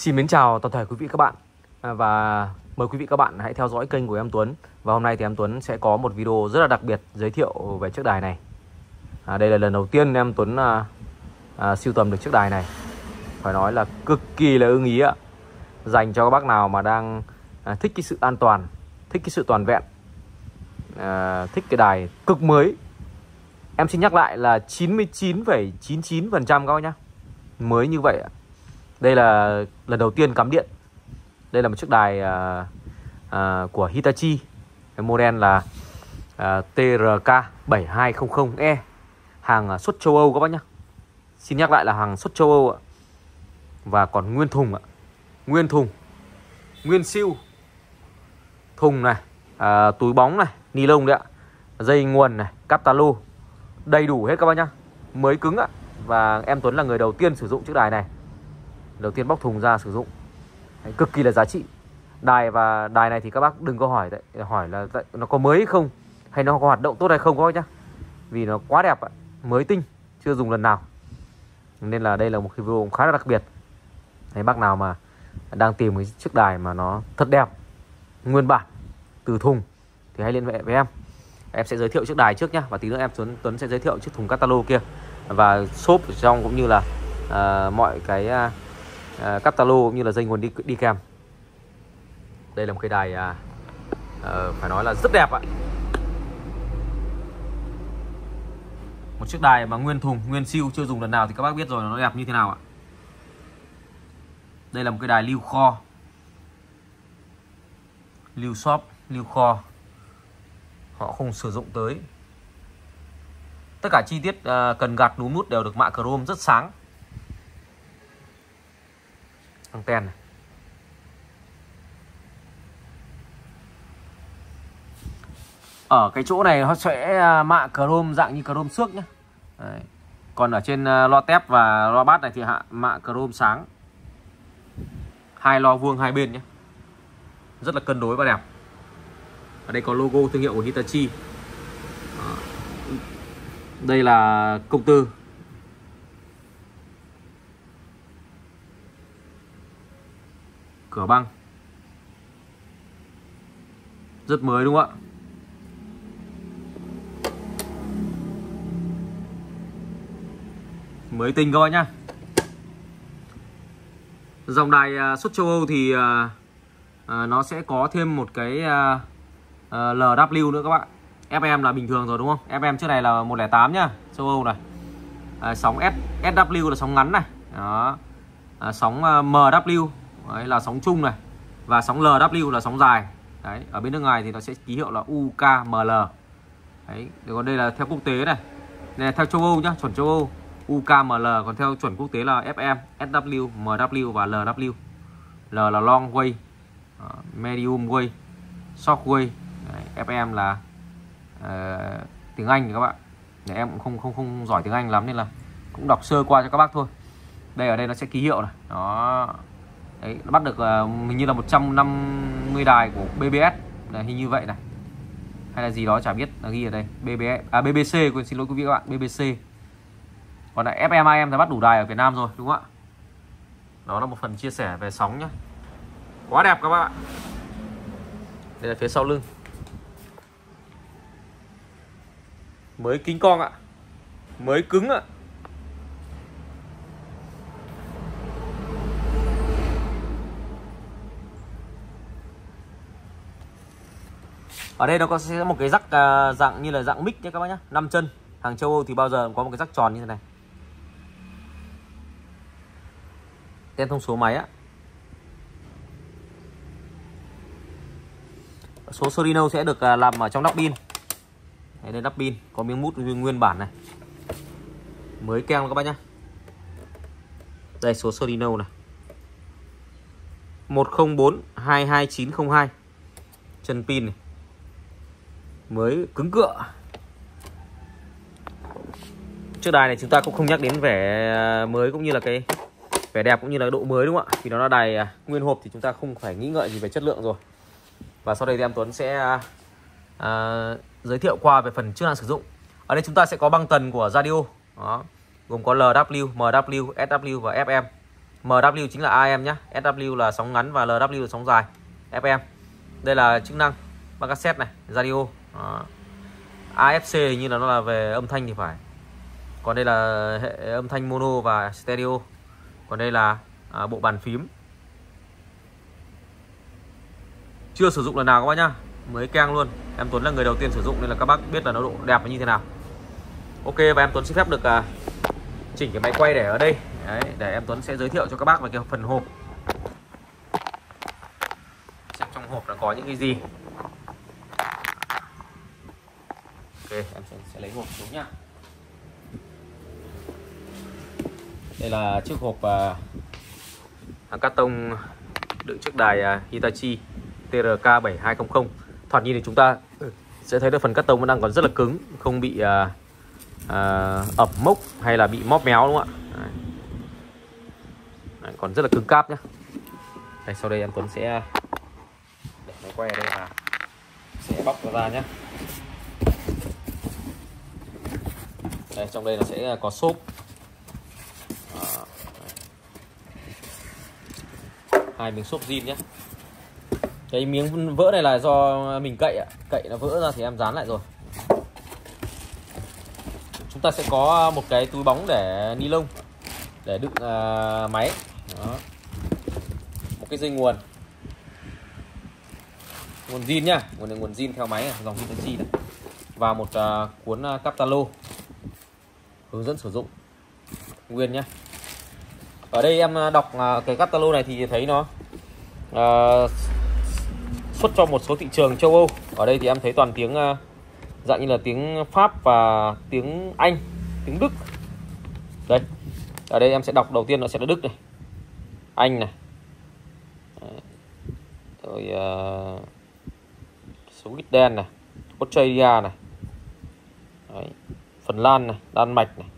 Xin mến chào toàn thể quý vị các bạn. À, và mời quý vị các bạn hãy theo dõi kênh của em Tuấn. Và hôm nay thì em Tuấn sẽ có một video rất là đặc biệt giới thiệu về chiếc đài này. À, đây là lần đầu tiên em Tuấn à, à, siêu tầm được chiếc đài này. Phải nói là cực kỳ là ưng ý ạ. Dành cho các bác nào mà đang à, thích cái sự an toàn thích cái sự toàn vẹn à, thích cái đài cực mới em xin nhắc lại là 99,99% các bác nhá. Mới như vậy ạ đây là lần đầu tiên cắm điện. Đây là một chiếc đài à, à, của Hitachi. Cái model là à, TRK 7200E hàng à, xuất châu Âu các bác nhé. xin nhắc lại là hàng xuất châu Âu ạ. Và còn nguyên thùng ạ. Nguyên thùng. Nguyên siêu. Thùng này à, túi bóng này ni lông đấy ạ. Dây nguồn này cáp lô đầy đủ hết các bác nhá. Mới cứng ạ. Và em Tuấn là người đầu tiên sử dụng chiếc đài này đầu tiên bóc thùng ra sử dụng. Đấy, cực kỳ là giá trị. Đài và đài này thì các bác đừng có hỏi đấy hỏi là nó có mới không? Hay nó có hoạt động tốt hay không các bác nhá. Vì nó quá đẹp ạ mới tinh chưa dùng lần nào. Nên là đây là một cái video khá là đặc biệt. Đấy, bác nào mà đang tìm cái chiếc đài mà nó thật đẹp nguyên bản từ thùng thì hãy liên hệ với em. Em sẽ giới thiệu chiếc đài trước nhá và tí nữa em Tuấn Tuấn sẽ giới thiệu chiếc thùng catalog kia. Và shop ở trong cũng như là uh, mọi cái uh, uh, talo cũng như là dây nguồn đi đi kèm. Đây là một cái đài uh, uh, phải nói là rất đẹp ạ. Một chiếc đài mà nguyên thùng nguyên siêu chưa dùng lần nào thì các bác biết rồi nó đẹp như thế nào ạ. Đây là một cái đài lưu kho. Lưu shop lưu kho. Họ không sử dụng tới. Tất cả chi tiết uh, cần gạt núm nút đều được mạ chrome rất sáng anten này. Ở cái chỗ này nó sẽ à, mạ chrome, dạng như chrome xước nhé Đấy. còn ở trên à, lo tép và lo bát này thì hạ mạ chrome sáng. Hai lo vuông hai bên nhé rất là cân đối và đẹp. Ở đây có logo thương hiệu của Hitachi. Đây là công tư. Cửa băng. Rất mới đúng không ạ? Mới tinh coi nhá. Dòng đài à, xuất châu Âu thì à, à, nó sẽ có thêm một cái LW nữa các bạn. FM là bình thường rồi đúng không? FM trước này là 108 nhá châu Âu này. À, sóng S SW là sóng ngắn này. Đó. À, sóng MW đấy, là sóng chung này. Và sóng LW là sóng dài. Đấy ở bên nước ngoài thì nó sẽ ký hiệu là UKML đấy còn đây là theo quốc tế này. Đây là theo châu Âu nhá chuẩn châu Âu. UKML còn theo chuẩn quốc tế là FM SW MW và LW L là long way ờ, medium way short way. Đấy, FM là uh, tiếng Anh các bạn. Để em cũng không không không giỏi tiếng Anh lắm nên là cũng đọc sơ qua cho các bác thôi. Đây ở đây nó sẽ ký hiệu này. Đó đấy, nó bắt được ờ, hình như là 150 đài của BBS là hình như vậy này. Hay là gì đó, chả biết là ghi ở đây. BBS à BBC quên, xin lỗi quý vị các bạn BBC còn lại FMIM đã bắt đủ đài ở Việt Nam rồi, đúng không ạ? Đó là một phần chia sẻ về sóng nhé quá đẹp các bạn. Đây là phía sau lưng. Mới kính con ạ. Mới cứng ạ. Ở đây nó có sẽ một cái rắc à, dạng như là dạng mic nhé các bác nhá. Năm chân. Hàng châu Âu thì bao giờ cũng có một cái rắc tròn như thế này. Tên thông số máy á. Số Sorino sẽ được à, làm ở trong nắp pin. Đây, đây nắp pin có miếng mút nguyên bản này. Mới keo các bác nhá. Đây số Sorino này. 104 22902 chân pin này mới cứng cựa. Chiếc đài này chúng ta cũng không nhắc đến vẻ à, mới cũng như là cái vẻ đẹp cũng như là độ mới đúng không ạ? Vì nó là đài à, nguyên hộp thì chúng ta không phải nghĩ ngợi gì về chất lượng rồi. Và sau đây thì em Tuấn sẽ à, à giới thiệu qua về phần chức năng sử dụng. Ở đây chúng ta sẽ có băng tần của radio đó gồm có LW, MW, SW và FM MW chính là AM nhé SW là sóng ngắn và LW là sóng dài FM đây là chức năng băng cassette này radio đó. AFC như là nó là về âm thanh thì phải. Còn đây là hệ âm thanh mono và stereo. Còn đây là à, bộ bàn phím. Chưa sử dụng lần nào các bác nhá. Mới keng luôn. Em Tuấn là người đầu tiên sử dụng nên là các bác biết là nó độ đẹp như thế nào. Ok và em Tuấn xin phép được à, chỉnh cái máy quay để ở đây. Đấy, để em Tuấn sẽ giới thiệu cho các bác về cái phần hộp. Xem trong hộp nó có những cái gì. Ok em sẽ, sẽ lấy hộp xuống nhá. Đây là chiếc hộp uh, hàng cắt tông đựng chiếc đài uh, Hitachi TRK7200 thoạt nhìn thì chúng ta ừ, sẽ thấy được phần cắt tông vẫn đang còn rất là cứng không bị uh, uh, ẩm mốc hay là bị móp méo đúng không ạ? Đấy. Đấy, còn rất là cứng cáp nhá. Đây, sau đây em Tuấn sẽ để máy quay ở đây và sẽ bóc nó ra nhé đây trong đây là sẽ có xốp. Hai miếng xốp zin nhé. Cái miếng vỡ này là do mình cậy ạ. Cậy nó vỡ ra thì em dán lại rồi. Chúng ta sẽ có một cái túi bóng để ni lông để đựng uh, máy. Đó. một cái dây nguồn. Nguồn zin nhá. Nguồn này nguồn zin theo máy này, dòng Hitachi này. Và một uh, cuốn à, uh, captalo hướng dẫn sử dụng. Nguyên nhé. ở đây em à, đọc à, cái catalog này thì thấy nó uh, xuất cho một số thị trường châu Âu. Ở đây thì em thấy toàn tiếng uh, dạng như là tiếng Pháp và tiếng Anh tiếng Đức. Đây ở đây em sẽ đọc đầu tiên nó sẽ là Đức này Anh này. Rồi uh, Sweden này Australia này. Đấy. Phần Lan này Đan Mạch này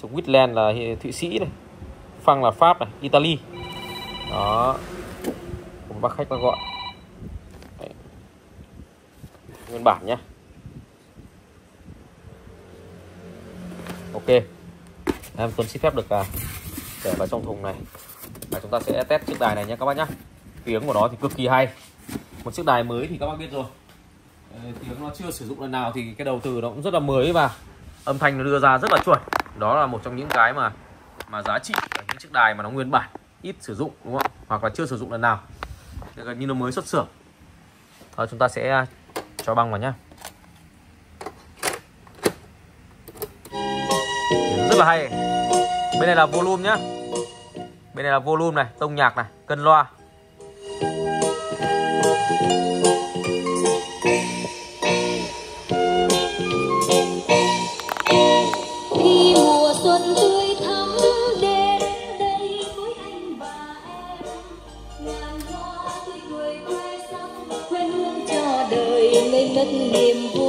Switzerland là Thụy Sĩ này Phăng là Pháp này Italy. Đó. Cùng bác khách bác gọi. Đấy. nguyên bản nhé ok. Em Tuấn xin phép được à, để vào trong thùng này. Và chúng ta sẽ test chiếc đài này nhé các bác nhé tiếng của nó thì cực kỳ hay. Một chiếc đài mới thì các bác biết rồi tiếng nó chưa sử dụng lần nào thì cái đầu từ nó cũng rất là mới và âm thanh nó đưa ra rất là chuẩn. Đó là một trong những cái mà mà giá trị ở những chiếc đài mà nó nguyên bản ít sử dụng đúng không? Hoặc là chưa sử dụng lần nào. Gần như nó mới xuất xưởng. Rồi, chúng ta sẽ à, cho băng vào nhá. Rất là hay. Bên này là volume nhá. Bên này là volume này tông nhạc này cân loa. Đất niềm vui.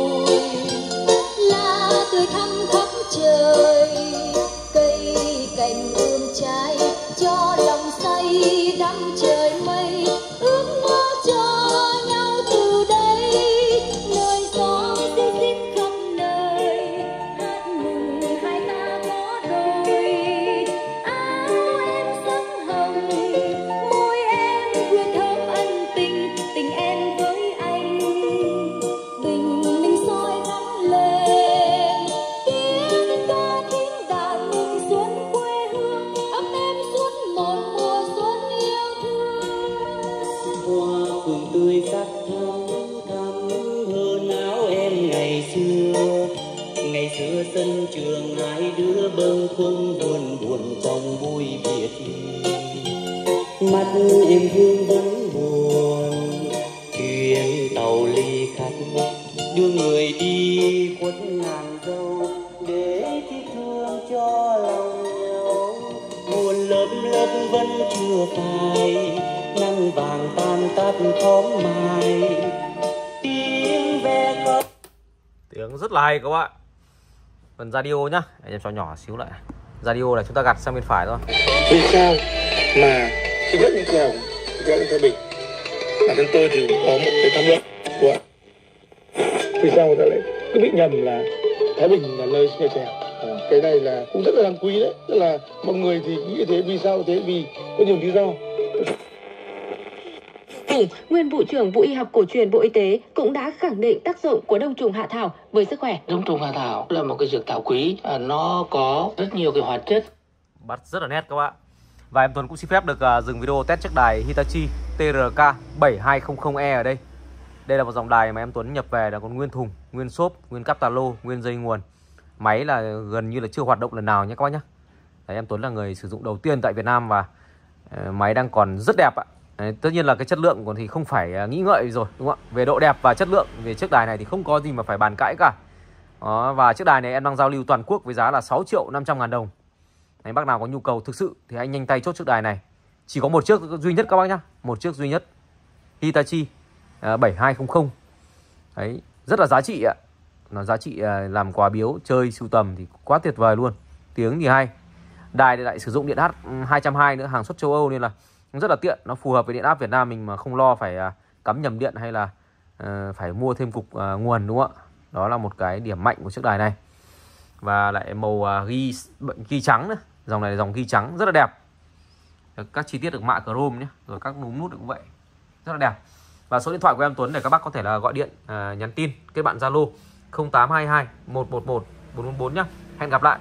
Đưa người đi khuất ngàn dâu để tiếc thương cho lòng nhau buồn lớp lớp vẫn chưa phai nắng vàng tan tắt khóm mai tiếng ve khóc tiếng rất là hay các bạn. Phần radio nhá để em cho nhỏ xíu lại. Radio này chúng ta gạt sang bên phải thôi. Vì sao mà khi đất như trèo lên thái bình? Bản thân tôi thì có một cái tham luận của vì sao người ta lại cứ bị nhầm là thái bình là nơi nghe trèo à, cái này là cũng rất là đáng quý đấy. Tức là mọi người thì nghĩ thế vì sao thế? Vì có nhiều lý do. Nguyên vụ trưởng Vụ Y học cổ truyền Bộ Y tế cũng đã khẳng định tác dụng của đông trùng hạ thảo với sức khỏe. Đông trùng hạ thảo là một cái dược thảo quý, à, nó có rất nhiều cái hoạt chất. Bắt rất là nét các bạn. Và em Tuấn cũng xin phép được uh, dừng video test chiếc đài Hitachi TRK 7200E ở đây đây là một dòng đài mà em Tuấn nhập về là còn nguyên thùng nguyên xốp nguyên cáp tà lô nguyên dây nguồn. Máy là gần như là chưa hoạt động lần nào nhé các bác nhé. Đấy, em Tuấn là người sử dụng đầu tiên tại Việt Nam và uh, máy đang còn rất đẹp ạ. Đấy, tất nhiên là cái chất lượng còn thì không phải uh, nghĩ ngợi rồi đúng không ạ? Về độ đẹp và chất lượng về chiếc đài này thì không có gì mà phải bàn cãi cả. Đó, và chiếc đài này em đang giao lưu toàn quốc với giá là 6 triệu 500 ngàn đồng. Anh bác nào có nhu cầu thực sự thì anh nhanh tay chốt chiếc đài này. Chỉ có một chiếc duy nhất các bác nhá một chiếc duy nhất Hitachi. À, 7200 đấy, rất là giá trị ạ. Nó giá trị à, làm quà biếu, chơi sưu tầm thì quá tuyệt vời luôn. Tiếng thì hay. Đài thì lại sử dụng điện áp 220 ừ, nữa, hàng xuất châu Âu nên là rất là tiện. Nó phù hợp với điện áp Việt Nam mình mà không lo phải à, cắm nhầm điện hay là ờ, phải mua thêm cục nguồn, đúng không ạ? Đó là một cái điểm mạnh của chiếc đài này. Và lại màu ghi ghi trắng nữa. Dòng này là dòng ghi trắng, rất là đẹp. Các chi tiết được mạ chrome nhé, rồi các núm nút cũng vậy. Rất là đẹp và số điện thoại của em Tuấn để các bác có thể là gọi điện à, nhắn tin kết bạn Zalo 0822 111 444 nhé hẹn gặp lại.